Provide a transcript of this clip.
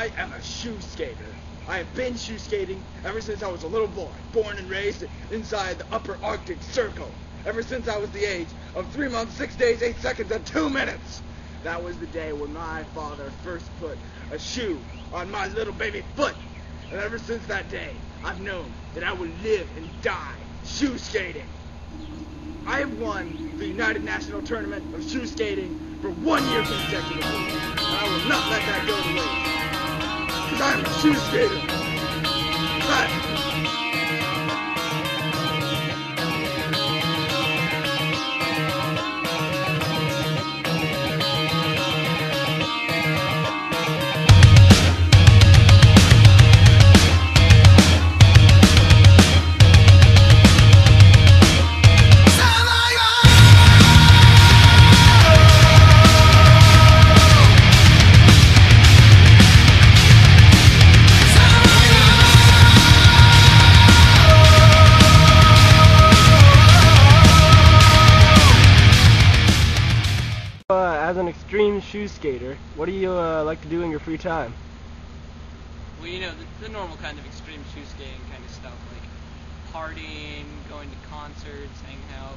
I am a shoe skater. I have been shoe skating ever since I was a little boy, born and raised inside the upper Arctic Circle. Ever since I was the age of three months, six days, eight seconds, and two minutes. That was the day when my father first put a shoe on my little baby foot. And ever since that day, I've known that I will live and die shoe skating. I have won the United National Tournament of Shoe Skating for one year consecutively. And I will not let that go to waste. Because I am as an extreme shoe skater, what do you uh, like to do in your free time? Well, you know, the, the normal kind of extreme shoe skating kind of stuff, like partying, going to concerts, hanging out,